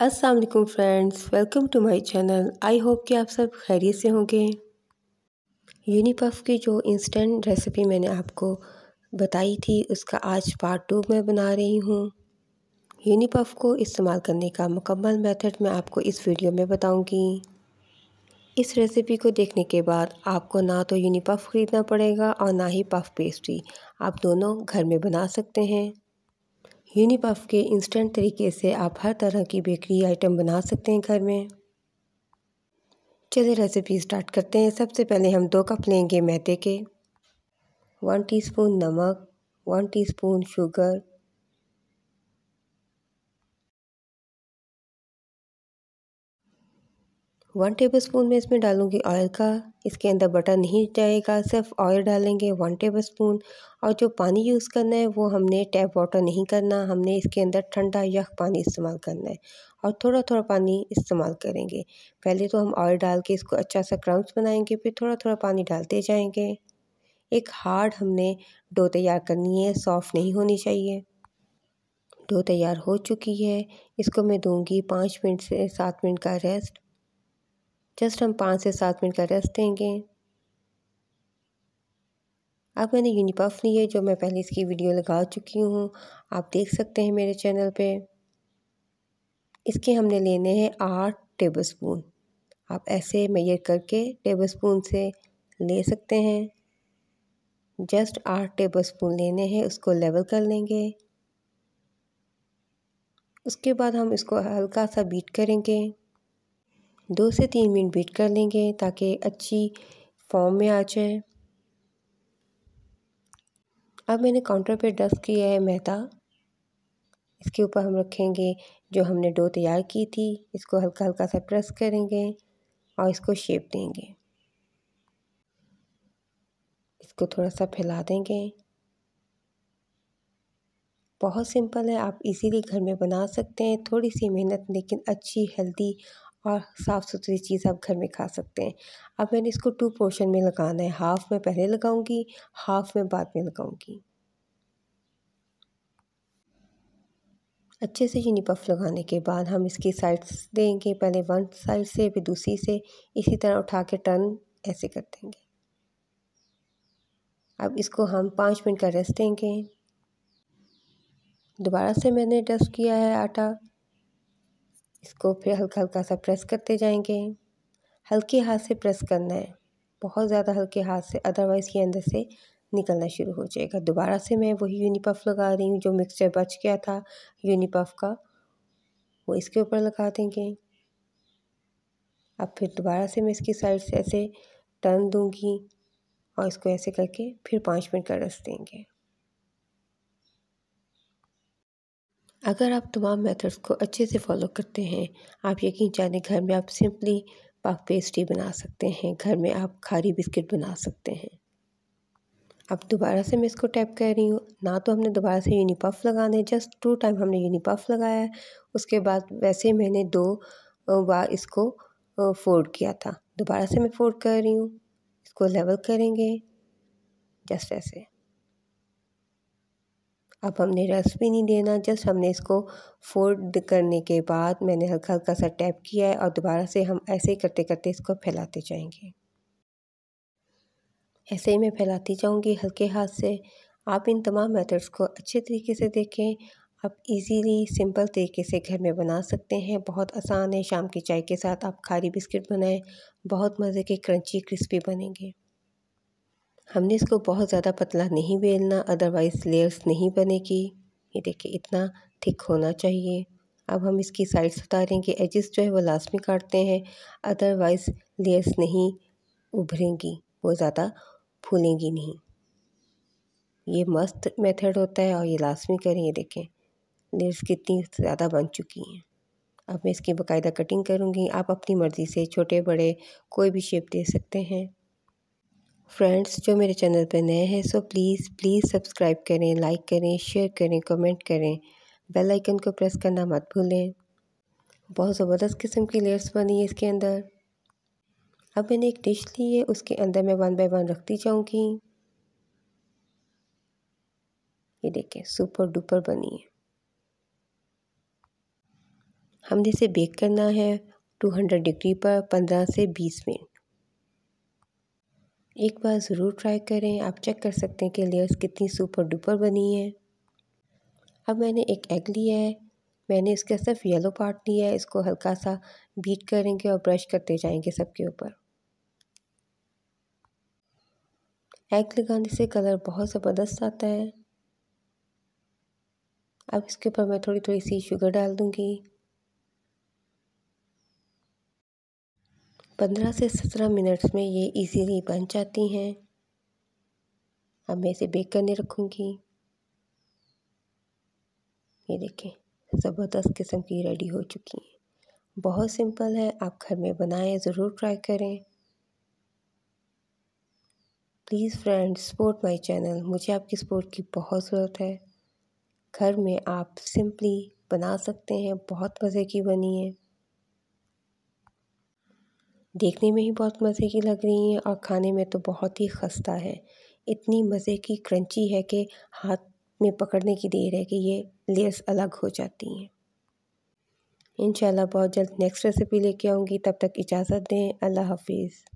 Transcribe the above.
अस्सलाम वालेकुम friends welcome to my channel I hope कि आप सब खैरियत से होंगे। यूनिपफ की जो इंस्टेंट रेसिपी मैंने आपको बताई थी, उसका आज पार्ट टू में बना रही हूँ। यूनिपफ को इस्तेमाल करने का मुकम्मल मेथड मैं आपको इस वीडियो में बताऊँगी। इस रेसिपी को देखने के बाद आपको ना तो यूनिपफ ख़रीदना पड़ेगा और ना ही पफ पेस्ट्री आप दोनों घर में बना सकते हैं। यूनिपफ के इंस्टेंट तरीके से आप हर तरह की बेकरी आइटम बना सकते हैं घर में। चलिए रेसिपी स्टार्ट करते हैं। सबसे पहले हम दो कप लेंगे मैदे के। वन टीस्पून नमक one teaspoon sugar one table spoon इसमें डालूँगी ऑयल का। इसके अंदर बटर नहीं जाएगा, सिर्फ़ ऑयल डालेंगे वन टेबल स्पून और जो पानी यूज़ करना है, वो हमने टैप वाटर नहीं करना। हमने इसके अंदर ठंडा यख पानी इस्तेमाल करना है। और थोड़ा थोड़ा पानी इस्तेमाल करेंगे। पहले तो हम ऑयल डाल के इसको अच्छा सा क्रम्स बनाएँगे, फिर थोड़ा थोड़ा पानी डालते जाएँगे। एक हार्ड हमने डो तैयार करनी है सॉफ्ट नहीं होनी चाहिए। डो तैयार हो चुकी है। इसको मैं दूँगी पाँच मिनट से सात मिनट का रेस्ट जस्ट हम पाँच से सात मिनट का रेस्ट देंगे। अब मैंने यूनिपफ ली है, जो मैं पहले इसकी वीडियो लगा चुकी हूँ। आप देख सकते हैं मेरे चैनल पे। इसके हमने लेने हैं आठ टेबल स्पून आप ऐसे मैयर करके टेबल स्पून से ले सकते हैं। जस्ट आठ टेबल स्पून लेने हैं, उसको लेवल कर लेंगे। उसके बाद हम इसको हल्का सा बीट करेंगे। दो से तीन मिनट बीट कर लेंगे ताकि अच्छी फॉर्म में आ जाए। अब मैंने काउंटर पे डस्ट किया है मैदा। इसके ऊपर हम रखेंगे जो हमने डो तैयार की थी। इसको हल्का हल्का सा प्रेस करेंगे और इसको शेप देंगे। इसको थोड़ा सा फैला देंगे। बहुत सिंपल है, आप इजीली घर में बना सकते हैं। थोड़ी सी मेहनत लेकिन अच्छी, हेल्दी और साफ़ सुथरी चीज़ आप घर में खा सकते हैं। अब मैंने इसको टू पोर्शन में लगाना है। हाफ़ में पहले लगाऊँगी हाफ़ में बाद में लगाऊँगी। अच्छे से चीनी पफ लगाने के बाद हम इसकी साइड्स देंगे। पहले वन साइड से, फिर दूसरी से। इसी तरह उठा के टर्न ऐसे कर देंगे। अब इसको हम पाँच मिनट का रेस्ट देंगे। दोबारा से मैंने डस्ट किया है आटा। इसको फिर हल्का हल्का सा प्रेस करते जाएँगे। हल्के हाथ से प्रेस करना है। बहुत ज़्यादा हल्के हाथ से अदरवाइज़ ये अंदर से निकलना शुरू हो जाएगा। दोबारा से मैं वही यूनिपफ लगा रही हूँ जो मिक्सचर बच गया था। यूनिपफ का, वो इसके ऊपर लगा देंगे। अब फिर दोबारा से मैं इसकी साइड से ऐसे टर्न दूँगी और इसको ऐसे करके फिर पाँच मिनट का रस देंगे। अगर आप तमाम मेथड्स को अच्छे से फॉलो करते हैं, आप यकीन जाने घर में आप सिंपली पफ पेस्ट्री बना सकते हैं, घर में आप खारी बिस्किट बना सकते हैं। अब दोबारा से मैं इसको टैप कर रही हूँ। ना तो हमने दोबारा से यूनिपफ लगाने जस्ट टू टाइम हमने यूनिपफ लगाया है। उसके बाद वैसे मैंने दो बार इसको फोल्ड किया था। दोबारा से मैं फोल्ड कर रही हूँ। इसको लेवल करेंगे। जस्ट ऐसे। अब हमने रस भी नहीं देना। जस्ट हमने इसको फोल्ड करने के बाद मैंने हल्का हल्का सा टैप किया है और दोबारा से हम ऐसे ही करते करते इसको फैलाते जाएँगे। ऐसे ही मैं फैलाती जाऊँगी हल्के हाथ से। आप इन तमाम मेथड्स को अच्छे तरीके से देखें। आप इजीली सिंपल तरीके से घर में बना सकते हैं। बहुत आसान है। शाम की चाय के साथ आप खारी बिस्किट बनाएँ। बहुत मज़े के क्रंची क्रिस्पी बनेंगे। हमने इसको बहुत ज़्यादा पतला नहीं बेलना अदरवाइज़ लेयर्स नहीं बनेगी। ये देखिए, इतना थिक होना चाहिए। अब हम इसकी साइड्स उतारेंगे एजिस जो है वो लास्ट में काटते हैं। अदरवाइज़ लेयर्स नहीं उभरेंगी, वो ज़्यादा फूलेंगी नहीं। ये मस्त मेथड होता है और ये लास्ट में करें, ये देखें। लेयर्स कितनी ज़्यादा बन चुकी हैं। अब मैं इसकी बाकायदा कटिंग करूँगी। आप अपनी मर्ज़ी से छोटे, बड़े कोई भी शेप दे सकते हैं। फ्रेंड्स, जो मेरे चैनल पर नए हैं, सो प्लीज़ प्लीज़ सब्सक्राइब करें, लाइक करें, शेयर करें, कमेंट करें। बेल आइकन को प्रेस करना मत भूलें। बहुत ज़बरदस्त किस्म की लेयर्स बनी है इसके अंदर। अब मैंने एक डिश ली है, उसके अंदर मैं वन बाय वन रखती जाऊँगी। ये देखें, सुपर डुपर बनी है। हमने इसे बेक करना है 200 डिग्री पर 15 से 20 मिनट। एक बार ज़रूर ट्राई करें। आप चेक कर सकते हैं कि लेयर्स कितनी सुपर डुपर बनी है। अब मैंने एक एग लिया है। मैंने इसका सिर्फ़ येलो पार्ट लिया है। इसको हल्का सा बीट करेंगे और ब्रश करते जाएँगे सबके ऊपर। एग लगाने से कलर बहुत ज़बरदस्त आता है। अब इसके ऊपर मैं थोड़ी थोड़ी सी शुगर डाल दूँगी। पंद्रह से सत्रह मिनट्स में ये इजीली बन जाती हैं। अब मैं इसे बेक करने रखूँगी। ये देखें, ज़बरदस्त किस्म की रेडी हो चुकी हैं। बहुत सिंपल है, आप घर में बनाएँ, ज़रूर ट्राई करें। Please friends support my channel मुझे आपकी सपोर्ट की बहुत ज़रूरत है। घर में आप सिंपली बना सकते हैं, बहुत मज़े की बनी है। देखने में ही बहुत मज़े की लग रही हैं और खाने में तो बहुत ही खस्ता है। इतनी मज़े की क्रंची है कि हाथ में पकड़ने की देर है कि ये लेयर्स अलग हो जाती हैं। इंशाल्लाह बहुत जल्द नेक्स्ट रेसिपी लेके आऊँगी। तब तक इजाज़त दें। अल्लाह हाफिज़।